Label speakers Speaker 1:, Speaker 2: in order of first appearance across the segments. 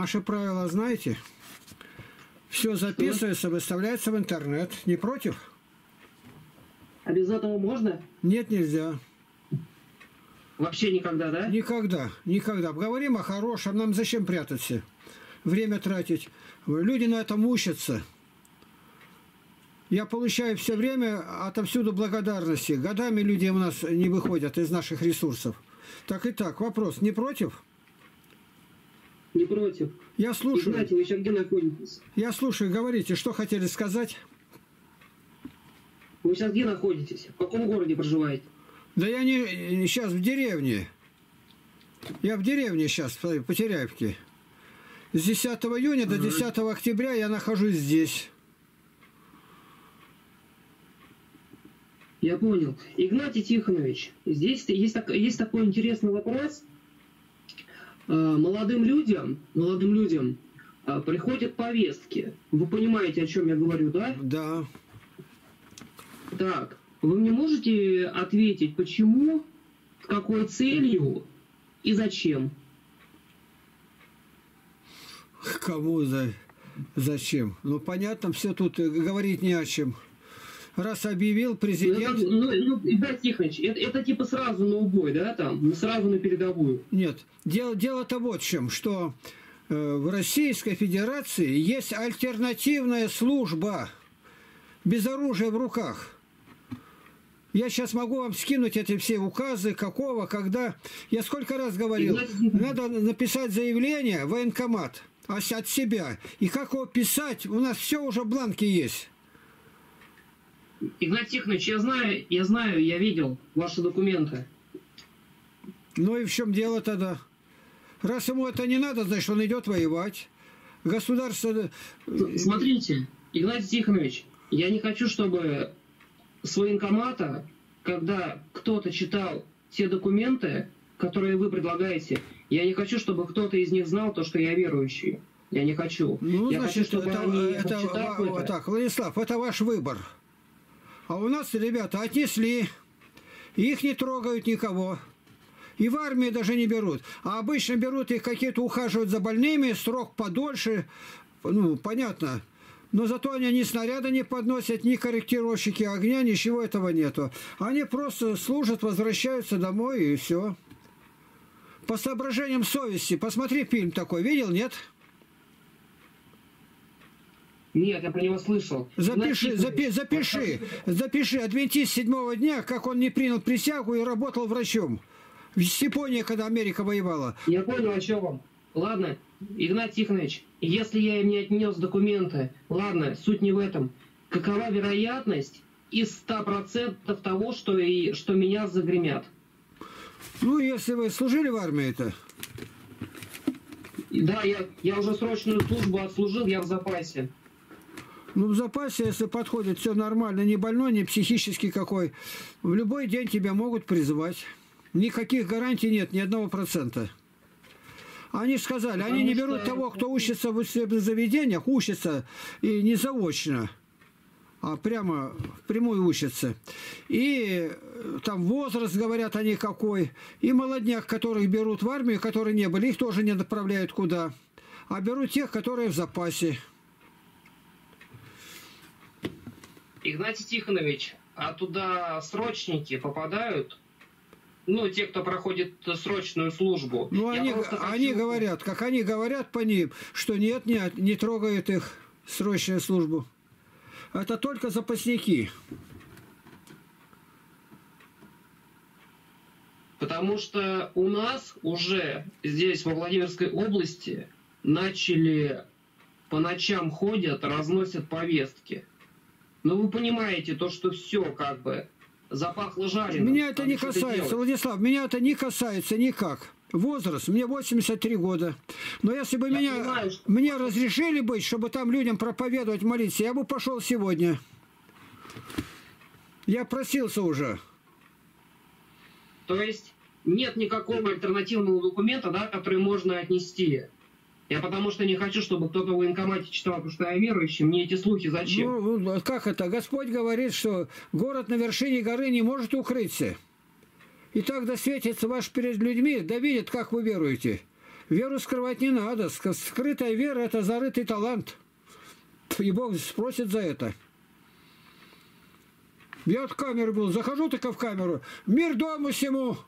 Speaker 1: Наши правила знаете? Все записывается, выставляется в интернет. Не против?
Speaker 2: А без этого можно?
Speaker 1: Нет, нельзя.
Speaker 2: Вообще никогда, да?
Speaker 1: Никогда, никогда. Говорим о хорошем, нам зачем прятаться? Время тратить. Люди на этом учатся. Я получаю все время отовсюду благодарности. Годами люди у нас не выходят из наших ресурсов. Так и так, вопрос, не против?
Speaker 2: Не против.
Speaker 1: Я слушаю.
Speaker 2: Знаете, вы сейчас где находитесь?
Speaker 1: Я слушаю, говорите, что хотели сказать?
Speaker 2: Вы сейчас где находитесь? В каком городе проживаете?
Speaker 1: Да я не сейчас в деревне. Я в деревне сейчас, по по Теряевке. С 10 июня до 10 октября я нахожусь здесь.
Speaker 2: Я понял. Игнатий Тихонович, здесь есть, так- есть такой интересный вопрос. Э, Молодым людям, молодым людям э, приходят повестки. Вы понимаете, о чем я говорю, да?
Speaker 1: Да.
Speaker 2: Так, вы мне можете ответить, почему, с какой целью и зачем?
Speaker 1: Кому за... зачем? Ну, понятно, все тут э, говорить не о чем. Раз объявил
Speaker 2: Ну,
Speaker 1: президент...
Speaker 2: ну, ну, Игнатий Тихонович, это, это типа сразу на убой, да, там? Ну, Сразу на передовую.
Speaker 1: Нет, дело, дело-то вот в чем, что э, в Российской Федерации есть альтернативная служба без оружия в руках. Я сейчас могу вам скинуть эти все указы, какого, когда. Я сколько раз говорил, надо написать заявление в военкомат от себя. И как его писать, у нас все уже в бланке есть.
Speaker 2: Игнатий Тихонович, я знаю, я знаю, я видел ваши документы.
Speaker 1: Ну и в чем дело тогда? Раз ему это не надо, значит, он идет воевать. Государство... э,
Speaker 2: Смотрите, Игнатий Тихонович, я не хочу, чтобы с военкомата, когда кто-то читал те документы, которые вы предлагаете, я не хочу, чтобы кто-то из них знал то, что я верующий. Я не хочу.
Speaker 1: Ну,
Speaker 2: я
Speaker 1: значит,
Speaker 2: хочу, чтобы
Speaker 1: это,
Speaker 2: они,
Speaker 1: это
Speaker 2: прочитав
Speaker 1: ва-
Speaker 2: это,
Speaker 1: так, Владислав, это ваш выбор. А у нас, ребята, отнесли. Их не трогают никого. И в армии даже не берут. А обычно берут их какие-то ухаживают за больными, срок подольше. Ну, понятно. Но зато они ни снаряда не подносят, ни корректировщики огня, ничего этого нету. Они просто служат, возвращаются домой и все. По соображениям совести. Посмотри фильм такой, видел, нет?
Speaker 2: Нет, я про него слышал.
Speaker 1: Запиши, запи, запиши, запиши. Адвентист седьмого дня, как он не принял присягу и работал врачом. В Японии, когда Америка воевала.
Speaker 2: Я понял, о чем вам. Ладно, Игнатий Тихонович, если я им не отнес документы, ладно, суть не в этом. Какова вероятность из 100% того, что, и, что меня загремят?
Speaker 1: Ну, если вы служили в армии, это
Speaker 2: И Да, я, я уже срочную службу отслужил, я в запасе.
Speaker 1: Ну, в запасе, если подходит, все нормально, не больной, не психический какой, в любой день тебя могут призывать. Никаких гарантий нет, ни одного процента. Они сказали, они не берут того, кто учится в учебных заведениях, учится и не заочно, а прямо впрямую учатся. И э, там возраст, говорят они, какой. И молодняк, которых берут в армию, которые не были, их тоже не направляют куда. А берут тех, которые в запасе.
Speaker 2: Игнатий Тихонович, а туда срочники попадают? Ну, те, кто проходит срочную службу.
Speaker 1: Ну,
Speaker 2: Я
Speaker 1: они,
Speaker 2: хочу-
Speaker 1: они говорят, как они говорят по ним, что нет, нет, не трогают их срочную службу. Это только запасники.
Speaker 2: Потому что у нас уже здесь, во Владимирской области, начали по ночам ходят, разносят повестки. Ну, вы понимаете, то, что все как бы запахло жареным.
Speaker 1: Меня это
Speaker 2: Надо
Speaker 1: не касается,
Speaker 2: делать.
Speaker 1: Владислав, меня это не касается никак. Возраст, мне 83 года. Но если бы
Speaker 2: Я
Speaker 1: меня,
Speaker 2: понимаю, что-
Speaker 1: мне разрешили быть, чтобы там людям проповедовать, молиться, я бы пошел сегодня. Я просился уже.
Speaker 2: То есть нет никакого альтернативного документа, да, который можно отнести. Я потому что не хочу, чтобы кто-то в военкомате читал, потому что я верующий, мне эти слухи зачем?
Speaker 1: Ну, ну, как это? Господь говорит, что город на вершине горы не может укрыться. И тогда светится ваш перед людьми, да видят, как вы веруете. Веру скрывать не надо. Скрытая вера – это зарытый талант. И Бог спросит за это. Я от камеры был, захожу только в камеру. Мир дому всему.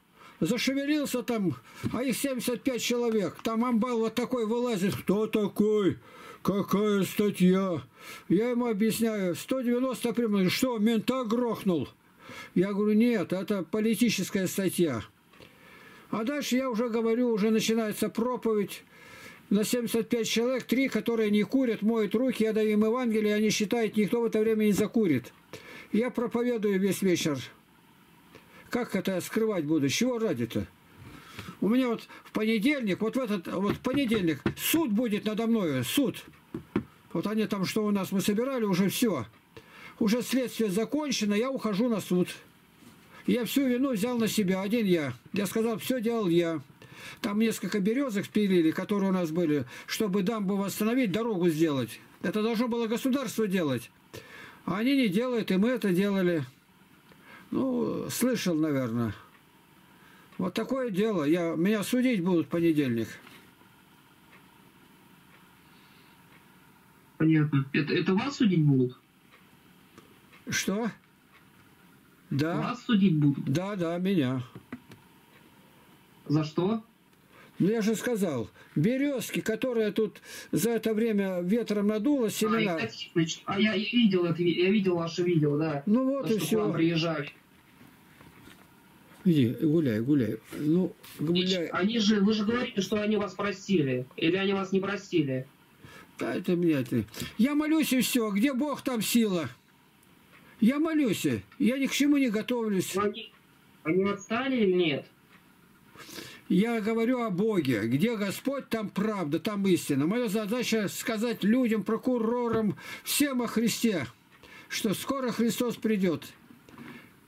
Speaker 1: Зашевелился там, а их 75 человек. Там амбал вот такой вылазит. Кто такой? Какая статья? Я ему объясняю. 190 прямо. Что, мента грохнул? Я говорю, нет, это политическая статья. А дальше я уже говорю, уже начинается проповедь. На 75 человек, три, которые не курят, моют руки, я даю им Евангелие, они считают, никто в это время не закурит. Я проповедую весь вечер. Как это скрывать буду? Чего ради-то? У меня вот в понедельник, вот в этот вот понедельник, суд будет надо мной, суд. Вот они там, что у нас мы собирали, уже все. Уже следствие закончено, я ухожу на суд. Я всю вину взял на себя, один я. Я сказал, все делал я. Там несколько березок спилили, которые у нас были, чтобы дамбу восстановить, дорогу сделать. Это должно было государство делать. А они не делают, и мы это делали. Ну, слышал, наверное. Вот такое дело. Я, меня судить будут в понедельник.
Speaker 2: Понятно. Это, это вас судить будут?
Speaker 1: Что? Да.
Speaker 2: Вас судить будут?
Speaker 1: Да, да, меня.
Speaker 2: За что?
Speaker 1: Ну, я же сказал, березки, которые тут за это время ветром надуло, семена...
Speaker 2: А, значит, а я, я видел это, я видел ваше видео, да.
Speaker 1: Ну вот
Speaker 2: То,
Speaker 1: и все.
Speaker 2: приезжали.
Speaker 1: Иди, гуляй, гуляй. Ну, гуляй.
Speaker 2: Они же, вы же говорите, что они вас простили. Или они вас не простили?
Speaker 1: Да это меня ты. Я молюсь и все. Где Бог, там сила. Я молюсь. Я ни к чему не готовлюсь.
Speaker 2: Но Они, они отстали или нет?
Speaker 1: Я говорю о Боге. Где Господь, там правда, там истина. Моя задача сказать людям, прокурорам, всем о Христе, что скоро Христос придет.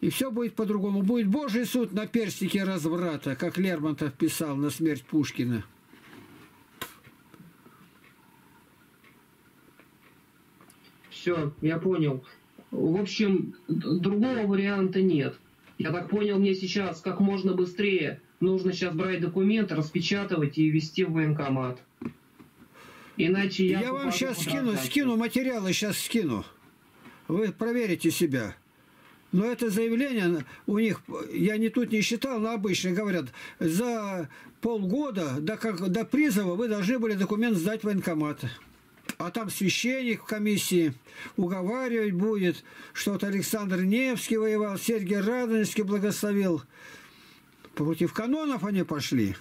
Speaker 1: И все будет по-другому. Будет Божий суд на перстике разврата, как Лермонтов писал на смерть Пушкина.
Speaker 2: Все, я понял. В общем, другого варианта нет. Я так понял, мне сейчас как можно быстрее нужно сейчас брать документы, распечатывать и везти в военкомат. Иначе я...
Speaker 1: Я, вам сейчас скину, скину материалы, сейчас скину. Вы проверите себя. Но это заявление у них, я не тут не считал, но обычно говорят, за полгода до, как, до призова вы должны были документ сдать в военкомат. А там священник в комиссии уговаривать будет, что вот Александр Невский воевал, Сергий Радонежский благословил. Против канонов они пошли.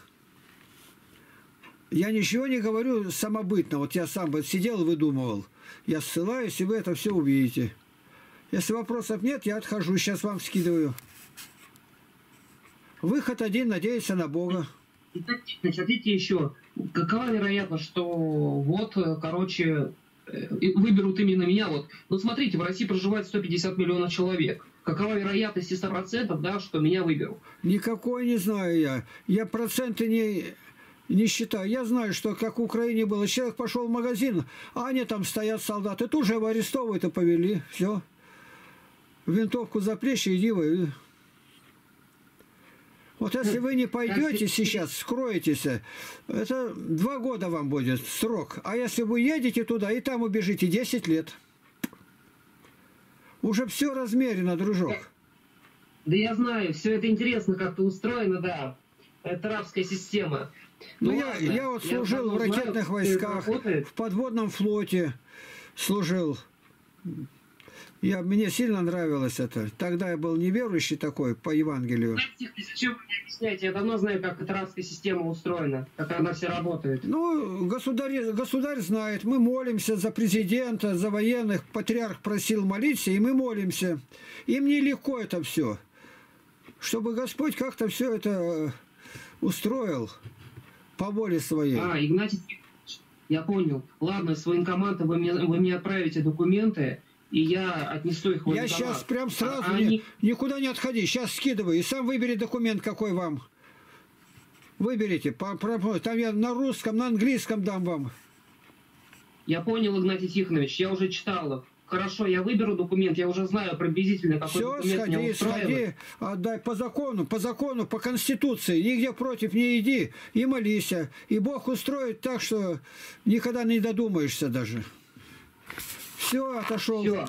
Speaker 1: Я ничего не говорю самобытно. Вот я сам бы сидел выдумывал. Я ссылаюсь, и вы это все увидите. Если вопросов нет, я отхожу. Сейчас вам скидываю. Выход один, надеяться на Бога.
Speaker 2: Итак, смотрите еще, какова вероятность, что вот, короче, э, и выберут именно меня. Вот. Ну, смотрите, в России проживает 150 миллионов человек. Какова вероятность из 100%, да, что меня выберут?
Speaker 1: Никакой не знаю я. Я проценты не, не считаю. Я знаю, что как в Украине было. Человек пошел в магазин, а они там стоят солдаты. Тут же его арестовывают и повели. Все. Винтовку за плечи, иди воюй. Вот если вы не пойдете сейчас, скроетесь, это два года вам будет срок. А если вы едете туда и там убежите 10 лет. Уже все размерено, дружок.
Speaker 2: Да я знаю, все это интересно как-то устроено, да. Это рабская система.
Speaker 1: Ну,
Speaker 2: Ну
Speaker 1: я,
Speaker 2: ладно,
Speaker 1: я вот
Speaker 2: я
Speaker 1: служил в
Speaker 2: давно знаю,
Speaker 1: ракетных
Speaker 2: это
Speaker 1: войсках, в подводном флоте служил. Я, мне сильно нравилось это. Тогда я был неверующий такой по Евангелию.
Speaker 2: Зачем вы объясняете? Я давно знаю, как эта рабская система устроена, как она все работает.
Speaker 1: Ну, государь, государь знает, мы молимся за президента, за военных. Патриарх просил молиться, и мы молимся. Им нелегко это все. Чтобы Господь как-то все это э, устроил по воле своей.
Speaker 2: А, Игнатий я понял. Ладно, с военкомата вы мне, вы мне отправите документы, и я отнесу их в
Speaker 1: Я сейчас прям сразу,
Speaker 2: А
Speaker 1: не-
Speaker 2: они-
Speaker 1: никуда не отходи, сейчас скидываю, и сам выбери документ, какой вам. Выберите, по- по- там я на русском, на английском дам вам.
Speaker 2: Я понял, Игнатий Тихонович, я уже читал их. Хорошо, я выберу документ, я уже знаю приблизительно, какой
Speaker 1: Все,
Speaker 2: документ меня
Speaker 1: сходи,
Speaker 2: устраивает.
Speaker 1: сходи, отдай по закону, по закону, по конституции. Нигде против не иди и молись. И Бог устроит так, что никогда не додумаешься даже. Все, отошел.
Speaker 2: Все.